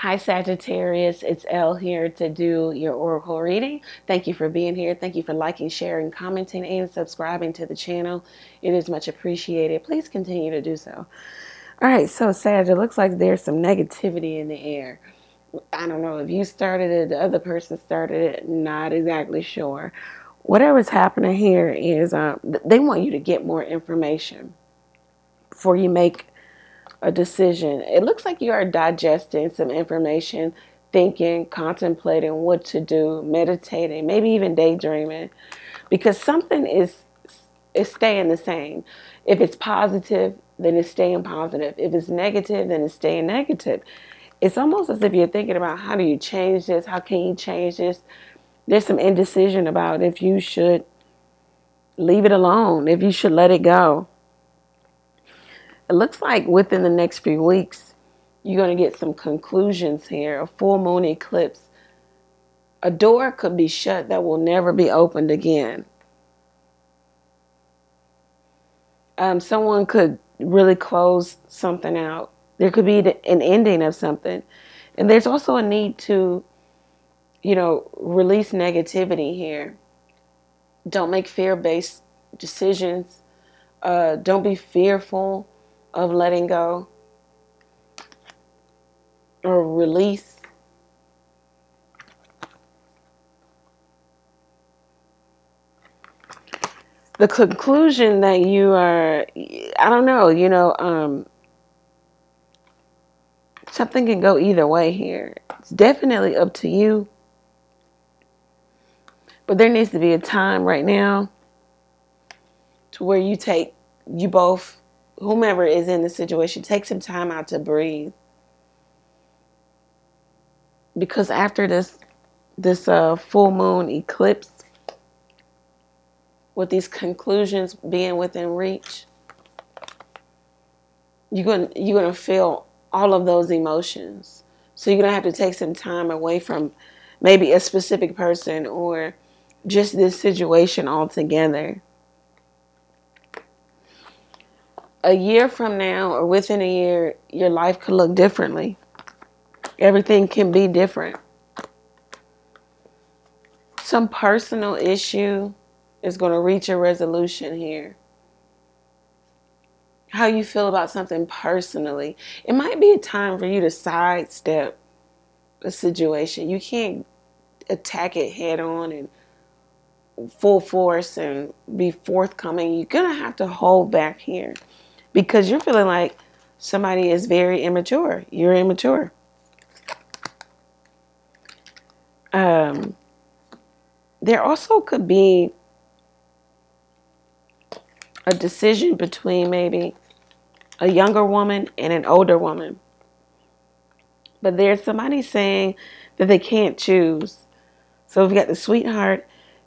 Hi Sagittarius, it's Elle here to do your oracle reading. Thank you for being here. Thank you for liking, sharing, commenting, and subscribing to the channel. It is much appreciated. Please continue to do so. All right, so Sag, it looks like there's some negativity in the air. I don't know if you started it, the other person started it, not exactly sure. Whatever's happening here is um, they want you to get more information before you make a decision. It looks like you are digesting some information, thinking, contemplating what to do, meditating, maybe even daydreaming, because something is is staying the same. If it's positive, then it's staying positive. If it's negative, then it's staying negative. It's almost as if you're thinking about how do you change this? How can you change this? There's some indecision about if you should leave it alone, if you should let it go it looks like within the next few weeks, you're going to get some conclusions here. A full moon eclipse. A door could be shut that will never be opened again. Um, someone could really close something out. There could be an ending of something. And there's also a need to, you know, release negativity here. Don't make fear based decisions. Uh, don't be fearful of letting go or release. The conclusion that you are, I don't know, you know, um, something can go either way here. It's definitely up to you. But there needs to be a time right now to where you take, you both whomever is in the situation, take some time out to breathe. Because after this this uh, full moon eclipse, with these conclusions being within reach, you're gonna you're gonna feel all of those emotions. So you're gonna have to take some time away from maybe a specific person or just this situation altogether a year from now or within a year, your life could look differently. Everything can be different. Some personal issue is going to reach a resolution here. How you feel about something personally. It might be a time for you to sidestep a situation. You can't attack it head on and full force and be forthcoming. You're going to have to hold back here because you're feeling like somebody is very immature. You're immature. Um, there also could be a decision between maybe a younger woman and an older woman. But there's somebody saying that they can't choose. So we've got the sweetheart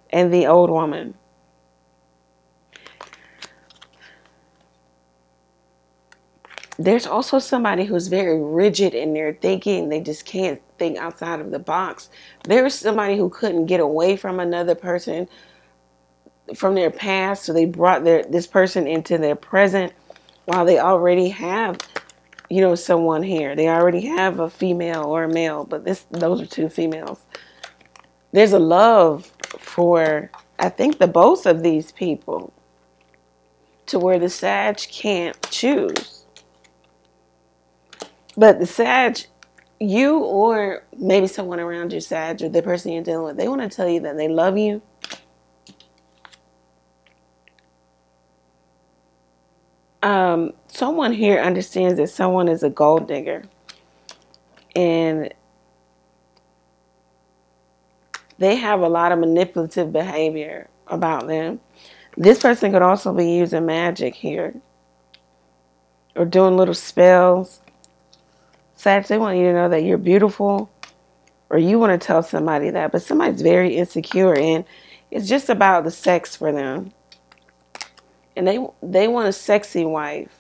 and the old woman. There's also somebody who's very rigid in their thinking. They just can't think outside of the box. There's somebody who couldn't get away from another person from their past, so they brought their this person into their present while they already have, you know, someone here. They already have a female or a male, but this those are two females. There's a love for I think the both of these people to where the Sag can't choose but the Sag, you or maybe someone around you, Sag, or the person you're dealing with, they want to tell you that they love you. Um, someone here understands that someone is a gold digger. And they have a lot of manipulative behavior about them. This person could also be using magic here or doing little spells Sag, they want you to know that you're beautiful, or you want to tell somebody that, but somebody's very insecure, and it's just about the sex for them. And they they want a sexy wife,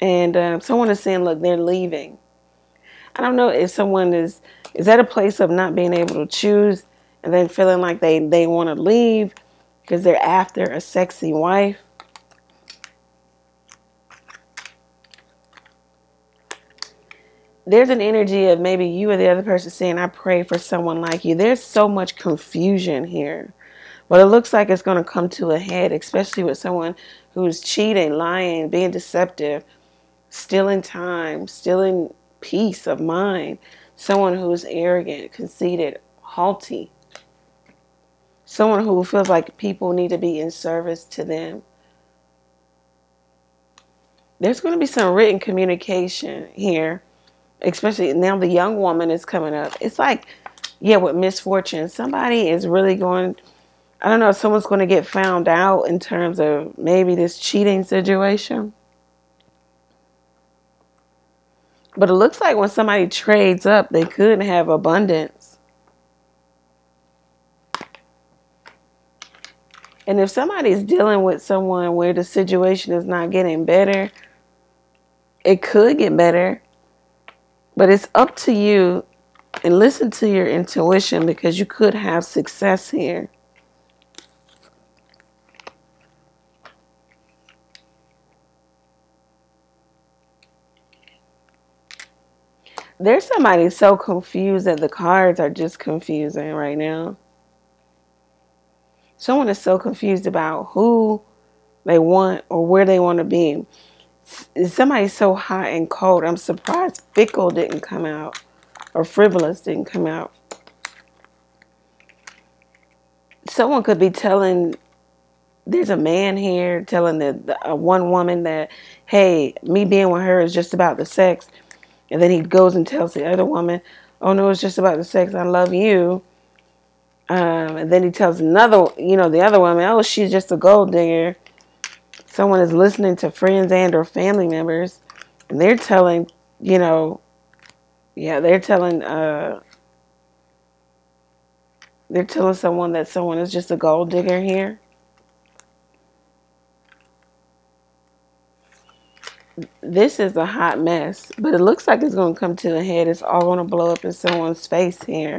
and um, someone is saying, look, they're leaving. I don't know if someone is is that a place of not being able to choose, and then feeling like they they want to leave because they're after a sexy wife. There's an energy of maybe you or the other person saying, I pray for someone like you. There's so much confusion here. But it looks like it's going to come to a head, especially with someone who's cheating, lying, being deceptive, stealing time, stealing peace of mind. Someone who's arrogant, conceited, haughty. Someone who feels like people need to be in service to them. There's going to be some written communication here especially now the young woman is coming up. It's like, yeah, with misfortune, somebody is really going. I don't know if someone's going to get found out in terms of maybe this cheating situation. But it looks like when somebody trades up, they could have abundance. And if somebody's dealing with someone where the situation is not getting better, it could get better. But it's up to you and listen to your intuition because you could have success here. There's somebody so confused that the cards are just confusing right now. Someone is so confused about who they want or where they want to be somebody's so hot and cold. I'm surprised fickle didn't come out or frivolous didn't come out. Someone could be telling, there's a man here telling the, the uh, one woman that, hey, me being with her is just about the sex. And then he goes and tells the other woman, oh no, it's just about the sex. I love you. Um, and then he tells another, you know, the other woman, oh, she's just a gold digger someone is listening to friends and or family members and they're telling you know yeah they're telling uh they're telling someone that someone is just a gold digger here. This is a hot mess but it looks like it's going to come to a head. It's all going to blow up in someone's face here.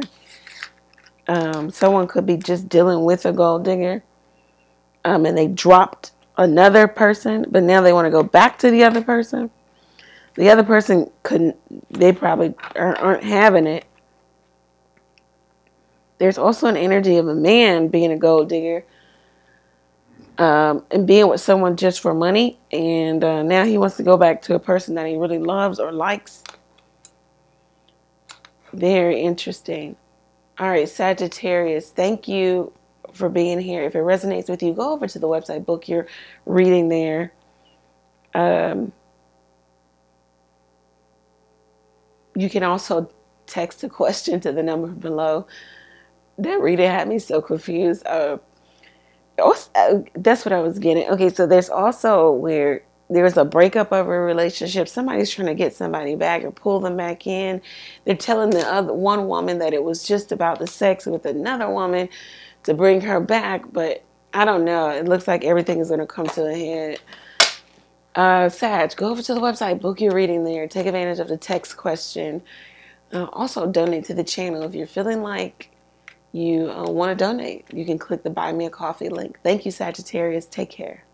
Um, someone could be just dealing with a gold digger um, and they dropped another person, but now they want to go back to the other person. The other person couldn't, they probably aren't having it. There's also an energy of a man being a gold digger um, and being with someone just for money. And uh, now he wants to go back to a person that he really loves or likes. Very interesting. All right, Sagittarius, thank you for being here. If it resonates with you, go over to the website, book your reading there. Um, you can also text a question to the number below. That reading had me so confused. Uh, uh, that's what I was getting. Okay, so there's also where there's a breakup of a relationship. Somebody's trying to get somebody back or pull them back in. They're telling the other one woman that it was just about the sex with another woman to bring her back, but I don't know. It looks like everything is going to come to a head. Uh, Sag, go over to the website, book your reading there, take advantage of the text question. Uh, also, donate to the channel if you're feeling like you uh, want to donate. You can click the Buy Me a Coffee link. Thank you, Sagittarius. Take care.